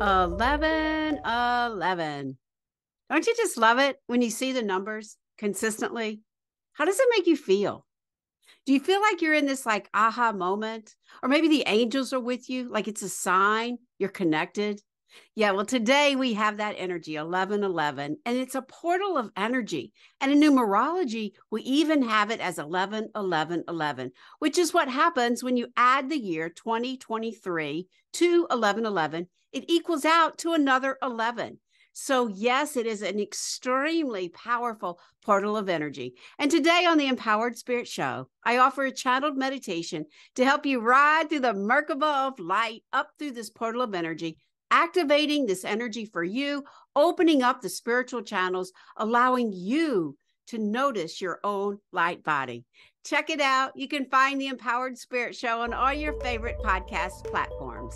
11 11. Don't you just love it when you see the numbers consistently? How does it make you feel? Do you feel like you're in this like aha moment? Or maybe the angels are with you, like it's a sign you're connected? Yeah, well, today we have that energy, 1111, and it's a portal of energy. And in numerology, we even have it as 11 11 11, which is what happens when you add the year 2023 to 1111. It equals out to another 11. So, yes, it is an extremely powerful portal of energy. And today on the Empowered Spirit Show, I offer a channeled meditation to help you ride through the Merkaba of light up through this portal of energy, activating this energy for you, opening up the spiritual channels, allowing you to notice your own light body. Check it out. You can find the Empowered Spirit Show on all your favorite podcast platforms.